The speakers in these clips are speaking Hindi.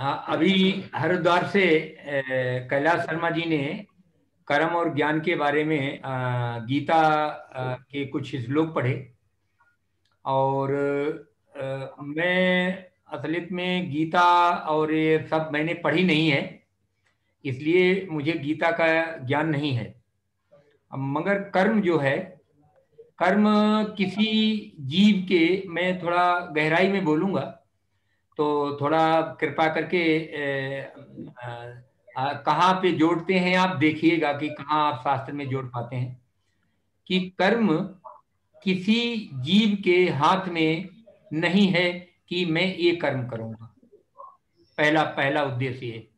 हाँ अभी हरिद्वार से कैलाश शर्मा जी ने कर्म और ज्ञान के बारे में गीता के कुछ श्लोक पढ़े। और मैं असलियत में गीता और ये सब मैंने पढ़ी नहीं है, इसलिए मुझे गीता का ज्ञान नहीं है। मगर कर्म जो है, कर्म किसी जीव के, मैं थोड़ा गहराई में बोलूँगा तो थोड़ा कृपा करके कहाँ पे जोड़ते हैं आप देखिएगा कि कहाँ आप शास्त्र में जोड़ पाते हैं कि कर्म किसी जीव के हाथ में नहीं है कि मैं ये कर्म करूँगा। पहला पहला उद्देश्य ये।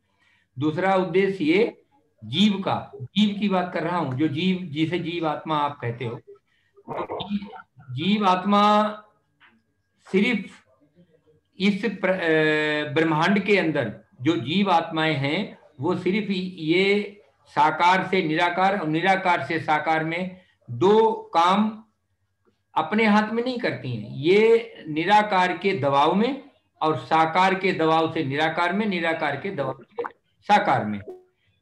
दूसरा उद्देश्य ये, जीव का, जीव की बात कर रहा हूँ, जो जीव, जिसे जीव आत्मा आप कहते हो जीव आत्मा सिर्फ़ इस ब्रह्मांड के अंदर जो जीव आत्माएँ हैं, वो सिर्फ़ ये साकार से निराकार और निराकार से साकार में दो काम अपने हाथ में नहीं करती हैं। ये निराकार के दबाव में और साकार के दबाव से निराकार में, निराकार के दबाव से साकार में।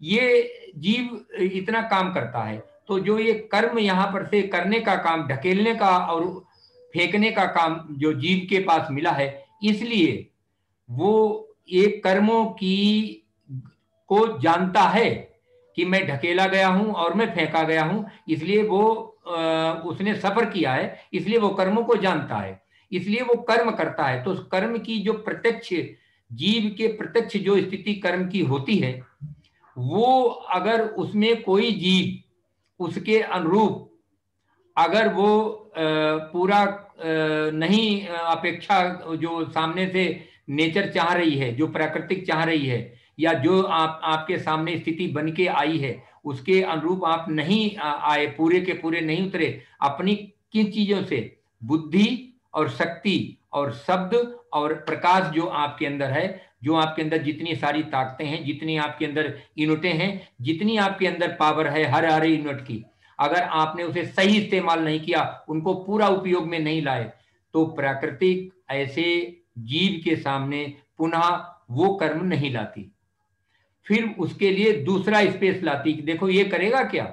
ये जीव इतना काम करता है। तो जो ये कर्म यहाँ पर से करने का काम, ढकेलने का और फेंकने का काम जो जीव के पास मिला है इसलिए वो एक कर्मों की को जानता है कि मैं ढकेला गया हूँ और मैं फेंका गया हूँ। इसलिए वो उसने सफ़र किया है। इसलिए वो कर्मों को जानता है। इसलिए वो कर्म करता है। तो उस कर्म की जो प्रत्यक्ष जीव के प्रत्यक्ष जो स्थिति कर्म की होती है, वो अगर उसमें कोई जीव उसके अनुरूप अगर वो पूरा नहीं अपेक्षा जो सामने से नेचर चाह रही है, जो प्राकृतिक चाह रही है, या जो आप, आपके सामने स्थिति बन के आई है, उसके अनुरूप आप नहीं आए, पूरे के पूरे नहीं उतरे। अपनी किन चीज़ों से? बुद्धि और शक्ति और शब्द और प्रकाश जो आपके अंदर है, जो आपके अंदर जितनी सारी ताकतें हैं, जितनी आपके अंदर यूनिटें हैं, जितनी आपके अंदर पावर है, हर हर यूनिट की। अगर आपने उसे सही इस्तेमाल नहीं किया उनको पूरा उपयोग में नहीं लाए तो प्राकृतिक ऐसे जीव के सामने पुनः वो कर्म नहीं लाती। फिर उसके लिए दूसरा स्पेस लाती कि देखो ये करेगा क्या?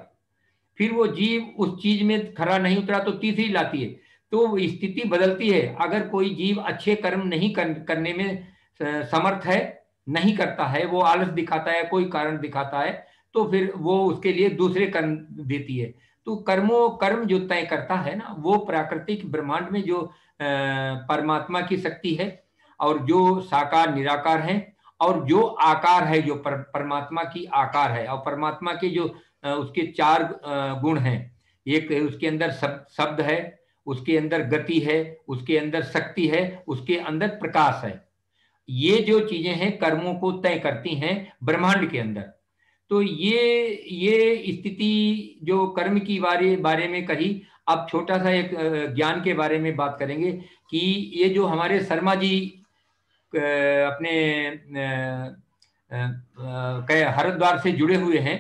फिर वो जीव उस चीज़ में खरा नहीं उतरा तो तीसरी लाती है। तो स्थिति बदलती है। अगर कोई जीव अच्छे कर्म नहीं कर, करने में समर्थ है नहीं करता है वो आलस दिखाता है कोई कारण दिखाता है तो फिर वो उसके लिए दूसरे कर्म देती है। तो कर्मों कर्म जो तय करता है ना वो प्राकृतिक ब्रह्मांड में जो परमात्मा की शक्ति है और जो साकार निराकार है और जो आकार है जो पर, परमात्मा की आकार है और परमात्मा के जो उसके चार गुण हैं। एक उसके अंदर शब्द है उसके अंदर गति है उसके अंदर शक्ति है उसके अंदर प्रकाश है। ये जो चीज़ें हैं कर्मों को तय करती हैं ब्रह्मांड के अंदर। तो ये ये स्थिति जो कर्म की बारे बारे में कही अब छोटा सा एक ज्ञान के बारे में बात करेंगे कि ये जो हमारे शर्मा जी अपने हरिद्वार से जुड़े हुए हैं,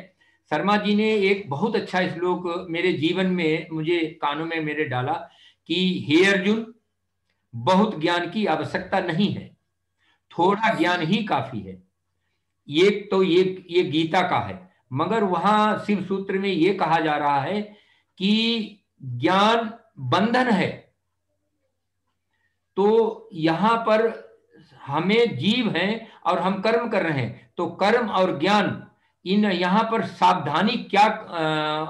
शर्मा जी ने एक बहुत अच्छा श्लोक मेरे जीवन में, मुझे कानों में मेरे डाला कि, हे अर्जुन, बहुत ज्ञान की आवश्यकता नहीं है, थोड़ा ज्ञान ही काफ़ी है। ये तो ये ये गीता का है। मगर वहाँ शिव सूत्र में ये कहा जा रहा है कि ज्ञान बंधन है। तो यहाँ पर हमें जीव हैं और हम कर्म कर रहे हैं। तो कर्म और ज्ञान, इन यहाँ पर सावधानी क्या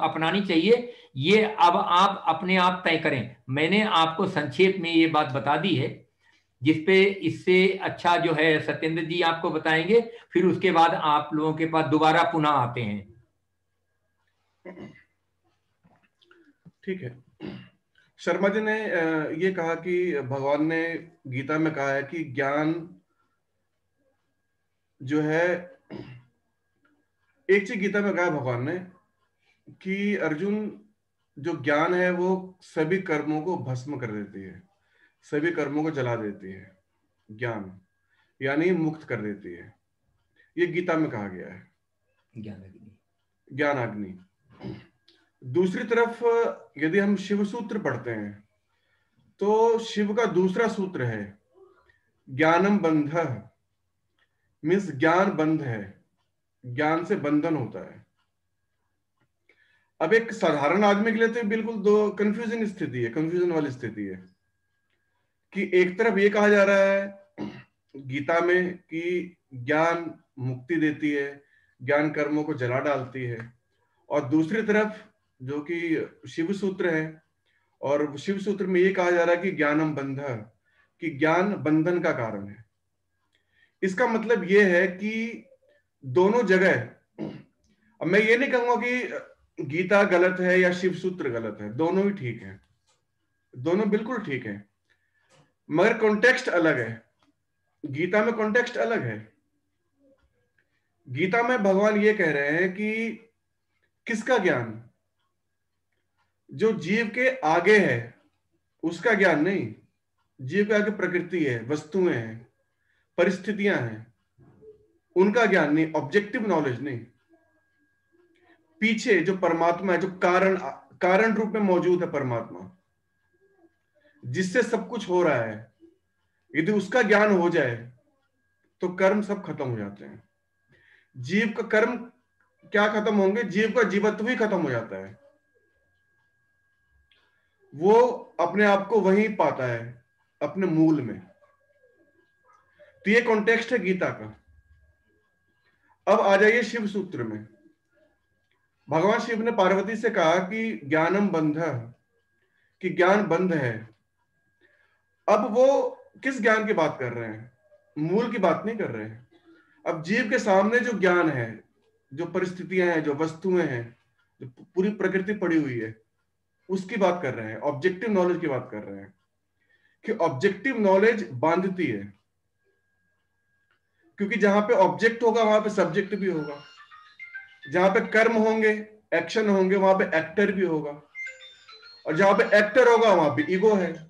अपनानी चाहिए, ये अब आप अपने आप तय करें। मैंने आपको संक्षेप में ये बात बता दी है। जिसपे इससे अच्छा जो है सत्येंद्र जी आपको बताएँगे, फिर उसके बाद आप लोगों के पास दोबारा पुनः आते हैं। ठीक है। शर्मा जी ने ये कहा कि भगवान ने गीता में कहा है कि ज्ञान जो है, एक चीज़ गीता में कहा भगवान ने कि अर्जुन जो ज्ञान है वो सभी कर्मों को भस्म कर देती है। सभी कर्मों को जला देती है ज्ञान यानी मुक्त कर देती है। ये गीता में कहा गया है। ज्ञान अग्नि ज्ञान अग्नि दूसरी तरफ़ यदि हम शिव सूत्र पढ़ते हैं तो शिव का दूसरा सूत्र है ज्ञानम बंध। मीन्स ज्ञान बंध है ज्ञान से बंधन होता है। अब एक साधारण आदमी के लिए तो बिल्कुल दो कंफ्यूजन स्थिति है कंफ्यूजन वाली स्थिति है। कि एक तरफ़ ये कहा जा रहा है गीता में कि ज्ञान मुक्ति देती है, ज्ञान कर्मों को जला डालती है। और दूसरी तरफ़ जो कि शिव सूत्र है, और शिव सूत्र में ये कहा जा रहा है कि ज्ञानम बंध, कि ज्ञान बंधन का कारण है। इसका मतलब ये है कि दोनों जगह, अब मैं ये नहीं कहूँगा कि गीता गलत है या शिव सूत्र गलत है, दोनों ही ठीक है। दोनों बिल्कुल ठीक है। मगर कॉन्टेक्स्ट अलग है। गीता में कॉन्टेक्स्ट अलग है। गीता में भगवान ये कह रहे हैं कि किसका ज्ञान? जो जीव के आगे है, उसका ज्ञान नहीं। जीव के आगे प्रकृति है, वस्तुएँ हैं, परिस्थितियाँ हैं। उनका ज्ञान नहीं ऑब्जेक्टिव नॉलेज नहीं। पीछे जो परमात्मा है, जो कारण कारण रूप में मौजूद है परमात्मा। जिससे सब कुछ हो रहा है, यदि उसका ज्ञान हो जाए तो कर्म सब खत्म हो जाते हैं। जीव का कर्म क्या खत्म होंगे? जीव का जीवत्व ही खत्म हो जाता है। वो अपने आप को वहीं पाता है, अपने मूल में। तो ये कॉन्टेक्स्ट है गीता का। अब आ जाइए शिव सूत्र में। भगवान शिव ने पार्वती से कहा कि ज्ञानम बंध, कि ज्ञान बंध है। अब वो किस ज्ञान की बात कर रहे हैं? मूल की बात नहीं कर रहे हैं। अब जीव के सामने जो ज्ञान है, जो परिस्थितियाँ हैं, जो वस्तुएँ हैं, जो पूरी प्रकृति पड़ी हुई है, उसकी बात कर रहे हैं। ऑब्जेक्टिव नॉलेज की बात कर रहे हैं कि ऑब्जेक्टिव नॉलेज बांधती है। क्योंकि जहाँ पे ऑब्जेक्ट होगा, वहाँ पे सब्जेक्ट भी होगा। जहाँ पे कर्म होंगे, एक्शन होंगे, वहाँ पे एक्टर भी होगा। और जहाँ पे एक्टर होगा, वहाँ पे ईगो है।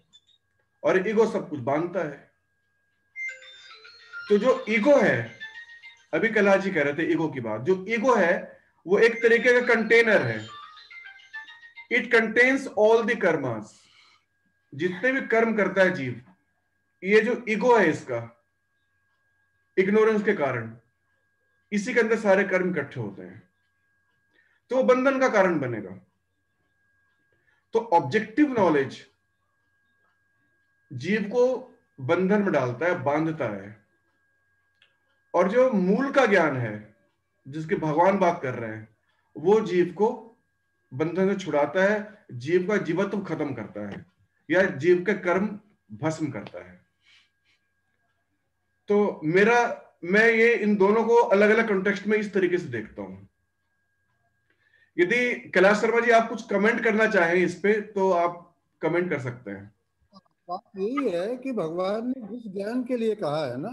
और ईगो सब कुछ बांधता है। तो जो ईगो है, अभी कला जी कह रहे थे ईगो की बात, जो ईगो है, वो एक तरीके का कंटेनर है। It contains all the karmas जितने भी कर्म करता है जीव, ये जो ईगो है इसका इग्नोरेंस के कारण, इसी के अंदर सारे कर्म इकट्ठे होते हैं। तो वो बंधन का कारण बनेगा। तो ऑब्जेक्टिव नॉलेज जीव को बंधन में डालता है, बांधता है। और जो मूल का ज्ञान है, जिसके भगवान बात कर रहे हैं, वो जीव को बंधन से छुड़ाता है, जीव का जीवत्व खत्म करता है, या जीव के कर्म भस्म करता है। तो मेरा, मैं ये इन दोनों को अलग अलग कॉन्टेक्स्ट में इस तरीके से देखता हूँ। यदि कैलाश शर्मा जी आप कुछ कमेंट करना चाहें इस पे तो आप कमेंट कर सकते हैं। बात यही है कि भगवान ने जिस ज्ञान के लिए कहा है ना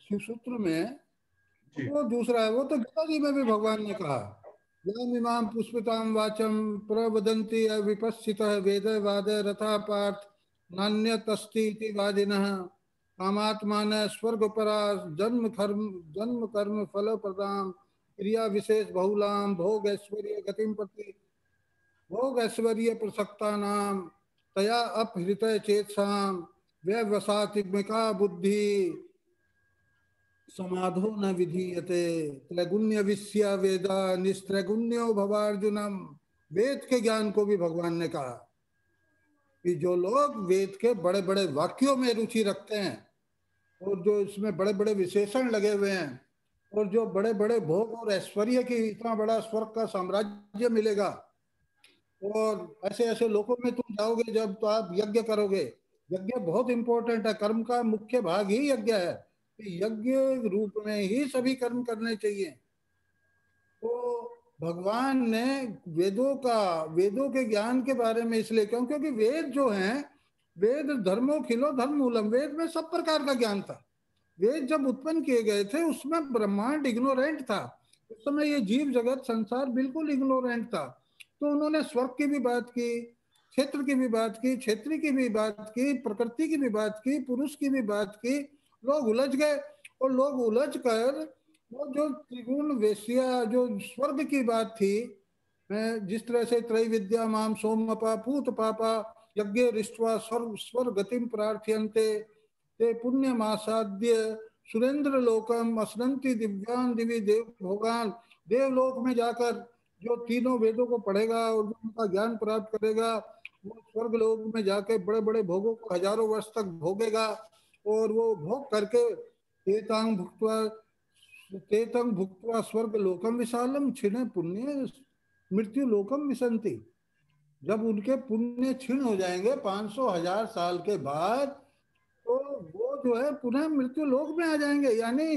शिव सूत्र में वो दूसरा है वो तो गीता जी में भी भगवान ने कहा। ज्ञान इमाम पुष्पिताम वाचम प्रवदंती विपस्थित वेद वाद रथा पार्थ नान्यतस्ती वादिन। कामात्मान स्वर्ग परा जन्म कर्म जन्म कर्म फल प्रदान क्रिया विशेष बहुलाम भोग ऐश्वर्य गतिम प्रति भोग ऐश्वर्य प्रसक्ता नाम तया अपहृत चेतसाम व्यवसातिका बुद्धि। समाधो न विधीयते। त्रैगुण्य विश्य वेदा निस्त्रैगुण्यो भवार्जुनम। वेद के ज्ञान को भी भगवान ने कहा कि जो लोग वेद के बड़े बड़े वाक्यों में रुचि रखते हैं और जो इसमें बड़े बड़े विशेषण लगे हुए हैं और जो बड़े बड़े भोग और ऐश्वर्य की इतना बड़ा स्वर्ग का साम्राज्य मिलेगा और ऐसे ऐसे लोगों में तुम जाओगे जब तो आप यज्ञ करोगे। यज्ञ बहुत इंपॉर्टेंट है। कर्म का मुख्य भाग ही यज्ञ है। यज्ञ रूप में ही सभी कर्म करने चाहिए। तो भगवान ने वेदों का, वेदों के ज्ञान के बारे में इसलिए क्यों? क्योंकि वेद जो है, वेद धर्मो खिलो धर्म मूलम। वेद में सब प्रकार का ज्ञान था। वेद जब उत्पन्न किए गए थे, उसमें ब्रह्मांड इग्नोरेंट था। उस समय ये जीव जगत संसार बिल्कुल इग्नोरेंट था। तो उन्होंने स्वर्ग की भी बात की, क्षेत्र की भी बात की, क्षेत्र की भी बात की, प्रकृति की भी बात की, पुरुष की भी बात की, लोग उलझ गए। और लोग उलझ कर, वो जो त्रिगुण वेश्या, जो स्वर्ग की बात थी जिस तरह से त्रय विद्या माम सोमपा, पूत पापा, यज्ञ रिष्टवा, स्वर्ग स्वर गतिम प्रार्थ्यंते ते पुण्य मासाद्य सुरेंद्र लोकम असनंती दिव्यान दिव्य देव भोगान, देवलोक में जाकर जो तीनों वेदों को पढ़ेगा और जो उनका ज्ञान प्राप्त करेगा, वो स्वर्ग लोक में जाके बड़े बड़े भोगों को हज़ारों वर्ष तक भोगेगा और वो भोग करके तेतांग भुक्तवा, तेतंग भुक्तवा स्वर्ग लोकम विशालम, छिने पुण्य मृत्यु लोकम विसंति जब उनके पुण्य क्षीण हो जाएँगे 500 हज़ार साल के बाद तो वो जो है पुनः मृत्यु लोक में आ जाएँगे। यानी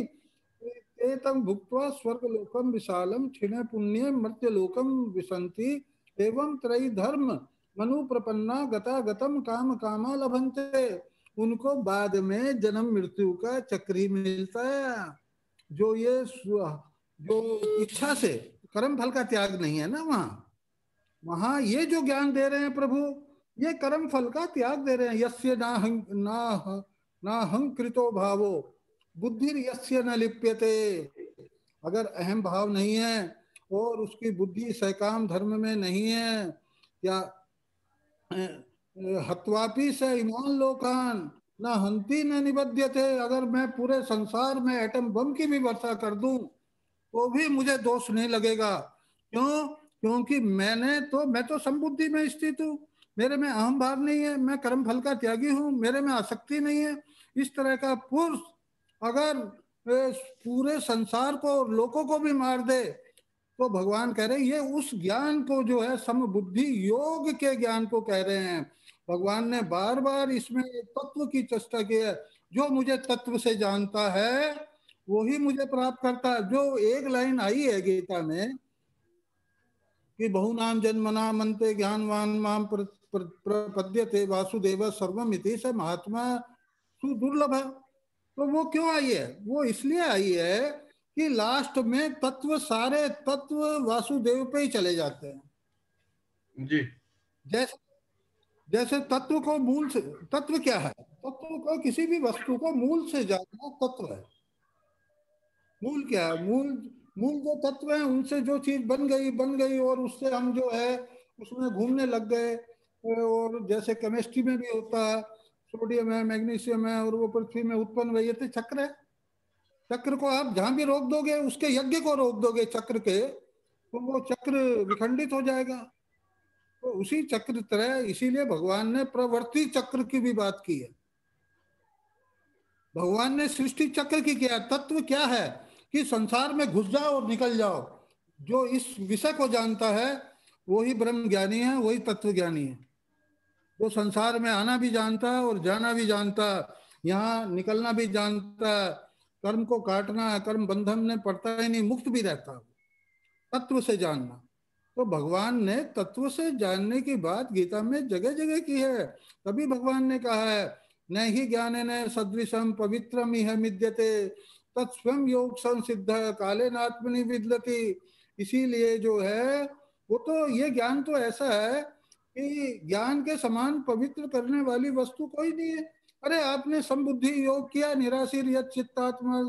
एतम भुक्तवा स्वर्ग लोकम विशालम क्षीण पुण्य मृत्यु लोकम विसंति एवं त्रय धर्म मनु प्रपन्ना गता गतम काम कामा लभंते उनको बाद में जन्म मृत्यु का चक्री मिलता है। जो ये जो इच्छा से कर्म फल का त्याग नहीं है ना वहाँ। वहाँ ये जो ज्ञान दे रहे हैं प्रभु ये कर्म फल का त्याग दे रहे हैं। यस्य ना हं, ना ना हंकृतो भावो बुद्धि न लिप्यते। अगर अहम भाव नहीं है और उसकी बुद्धि सैकाम धर्म में नहीं है, या हत्वापी से ईमान लोकान, न हंती न निबद्ध थे अगर मैं पूरे संसार में एटम बम की भी वर्षा कर दूँ तो भी मुझे दोष नहीं लगेगा। क्यों? क्योंकि मैंने तो मैं तो संबुद्धि में स्थित हूँ। मेरे में अहम भाव नहीं है। मैं कर्म फल का त्यागी हूँ। मेरे में आसक्ति नहीं है। इस तरह का पुरुष अगर पूरे संसार को लोगों को भी मार दे तो भगवान कह रहे हैं, ये उस ज्ञान को जो है, समबुद्धि योग के ज्ञान को कह रहे हैं। भगवान ने बार बार इसमें तत्व की चेष्टा की है। जो मुझे तत्व से जानता है, वही मुझे प्राप्त करता है। जो एक लाइन आई है गीता में, कि बहुनाम जन्मना मनते ज्ञानवान माम प्रपद्य थे वासुदेव सर्वमिति से महात्मा सुदुर्लभ। है तो वो क्यों आई है? वो इसलिए आई है कि लास्ट में तत्व सारे तत्व वासुदेव पे ही चले जाते हैं। जी। जैसे जैसे तत्व को मूल से तत्व क्या है? तत्व को किसी भी वस्तु को मूल से जानना तत्व है। मूल क्या है? मूल मूल जो तत्व है उनसे जो चीज़ बन गई बन गई और उससे हम जो है उसमें घूमने लग गए। और जैसे केमिस्ट्री में भी होता है सोडियम है, मैग्नीशियम है और वो पृथ्वी में उत्पन्न हुई थे चक्र। है चक्र को आप जहाँ भी रोक दोगे, उसके यज्ञ को रोक दोगे चक्र के तो वो चक्र विखंडित हो जाएगा। तो उसी चक्र तरह इसीलिए भगवान ने प्रवर्ती चक्र की भी बात की है। भगवान ने सृष्टि चक्र की किया। तत्व क्या है कि संसार में घुस जाओ और निकल जाओ। जो इस विषय को जानता है वही ब्रह्म ज्ञानी है, वही तत्व ज्ञानी है। वो संसार में आना भी जानता है और जाना भी जानता यहाँ निकलना भी जानता कर्म को काटना कर्म बंधन में पड़ता ही नहीं, मुक्त भी रहता तत्व से जानना। तो भगवान ने तत्व से जानने की बात गीता में जगह जगह की है। तभी भगवान ने कहा है न ही ज्ञान न सदृशम पवित्रम ही मिद्यते तत्स्वयं योग संसिद्ध काले नात्मनि विदलती। इसीलिए जो है, वो तो ये ज्ञान तो ऐसा है कि ज्ञान के समान पवित्र करने वाली वस्तु कोई नहीं है। अरे, आपने संबुद्धि योग किया निराशीर यद चित्तात्मा,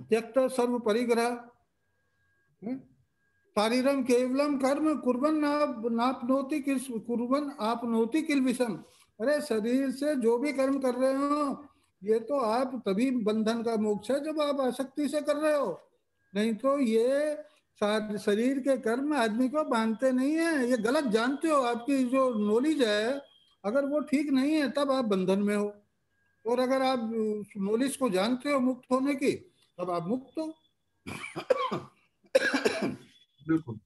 त्यक्त सर्व परिग्रह शारीरम केवलम कर्म कुर्बन नापनोति किल कुर्बन आपनोति किल विषम। अरे, शरीर से जो भी कर्म कर रहे हो, ये तो आप तभी बंधन का मोक्ष है जब आप आसक्ति से कर रहे हो। नहीं तो ये शरीर के कर्म आदमी को बांधते नहीं है। ये गलत जानते हो। आपकी जो नॉलेज है अगर वो ठीक नहीं है तब आप बंधन में हो। और अगर आप नॉलेज को जानते हो मुक्त होने की तब आप मुक्त हो।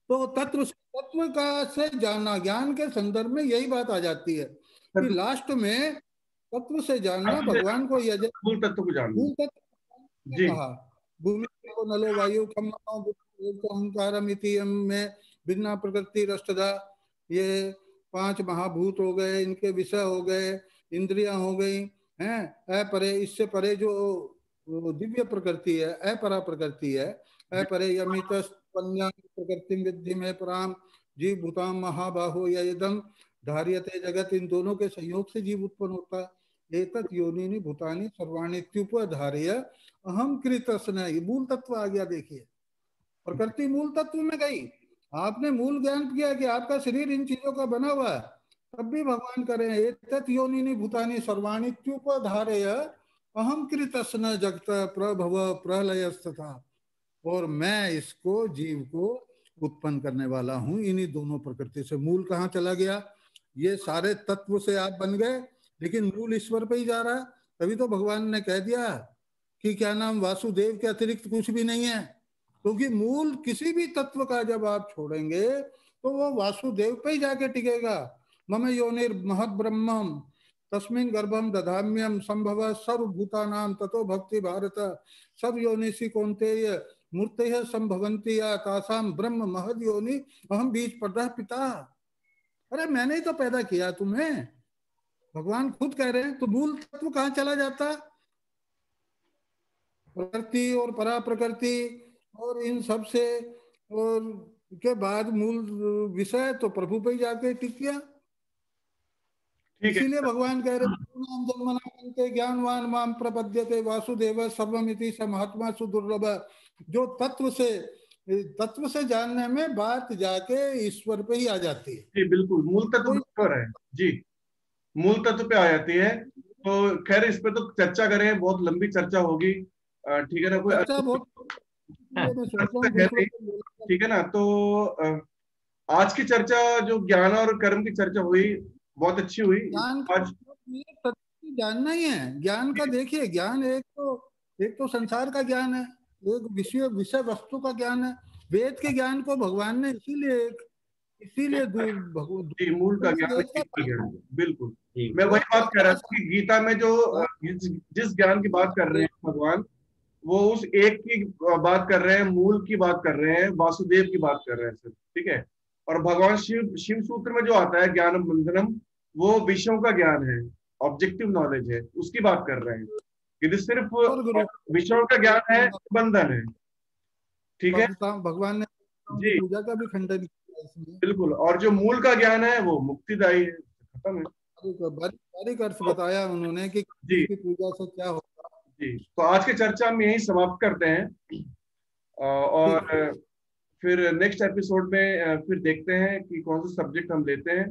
तो तत्व तत्व का से जानना ज्ञान के संदर्भ में यही बात आ जाती है कि लास्ट में तत्व से जानना भगवान को यह तत्व को जानना। भूमि को नलो वायु खम अहंकार में भिन्ना प्रकृति रष्टदा। ये पाँच महाभूत हो गए, इनके विषय हो गए, इंद्रियाँ हो गई, हैं? अपरे इससे परे जो दिव्य प्रकृति है अपरा प्रकृति है अपरे यमित प्रकृति विद्धि में पराम जीव भूताम महाबाहो यदम धार्यते जगत, इन दोनों के संयोग से जीव उत्पन्न होता एतत योनि भूतानी सर्वाणी त्युपधार्य अहम कृतस्न मूल तत्व आ गया, देखिए। प्रकृति मूल तत्व में गई। आपने मूल ज्ञान किया कि आपका शरीर इन चीज़ों का बना हुआ है। तब भी भगवान करें, एतत भूतानी सर्वाणी त्युपधार्य अहम कृत न जगत प्रभव प्रलयस्तथा। और मैं इसको, जीव को उत्पन्न करने वाला हूँ। इन्हीं दोनों प्रकृति से मूल कहाँ चला गया? ये सारे तत्व से आप बन गए, लेकिन मूल ईश्वर पे ही जा रहा है। तभी तो भगवान ने कह दिया कि क्या नाम वासुदेव के अतिरिक्त कुछ भी नहीं है। क्योंकि मूल किसी भी तत्व का जब आप छोड़ेंगे तो वो वासुदेव पे ही जाके टिकेगा। मम योनिर महत ब्रह्मम, तस्मिन गर्भम दधाम्यम, संभव सर्वभूता नाम तथो भक्ति भारत। सब योनिषि कौनते मूर्त संभवंती या तासाम ब्रह्म महद योनि अहम बीज पद पिता। अरे, मैंने ही तो पैदा किया तुम्हें। भगवान खुद कह रहे हैं तो मूल तत्व कहाँ चला जाता? प्रकृति और परा प्रकृति और इन सबसे और के बाद मूल विषय तो प्रभु पे ही जाके टिक गया। इसीलिए भगवान कह रहे ज्ञानवान माम प्रपद्यते वासुदेव सर्वमिति स महात्मा सुदुर्लभ। जो तत्व से तत्व से जानने में बात जाके ईश्वर पे ही आ जाती है। जी बिल्कुल। मूल तत्व पर है। जी। मूल तत्व पे आ जाती है। तो खैर इस पे तो चर्चा करें बहुत लंबी चर्चा होगी। ठीक है ना कोई चर्चा बहुत ठीक है ना तो आज की चर्चा जो ज्ञान और कर्म की चर्चा हुई बहुत अच्छी हुई। आज जानना ही है। ज्ञान का देखिए ज्ञान एक तो एक तो संसार का ज्ञान है एक विषय विषय वस्तु का ज्ञान है। वेद के ज्ञान को भगवान ने इसीलिए इसीलिए मूल का ज्ञान बिल्कुल। मैं वही बात कर रहा था कि गीता में जो जिस ज्ञान की बात कर रहे हैं भगवान वो उस एक की बात कर रहे हैं मूल की बात कर रहे हैं वासुदेव की बात कर रहे हैं सर ठीक है? और भगवान शिव शिव सूत्र में जो आता है ज्ञान बंधनम वो विषयों का ज्ञान है ऑब्जेक्टिव नॉलेज है उसकी बात कर रहे हैं। यदि सिर्फ़ विषयों का ज्ञान है बंधन है ठीक है? भगवान ने जी। पूजा का भी खंडन किया बिल्कुल और जो मूल का ज्ञान है वो मुक्तिदायी है खत्म है। बारीक अर्थ बताया उन्होंने कि जी। पूजा से क्या होता तो आज की चर्चा हम यही समाप्त करते हैं। और फिर नेक्स्ट एपिसोड में फिर देखते हैं कि कौन सा सब्जेक्ट हम लेते हैं।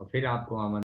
और फिर आपको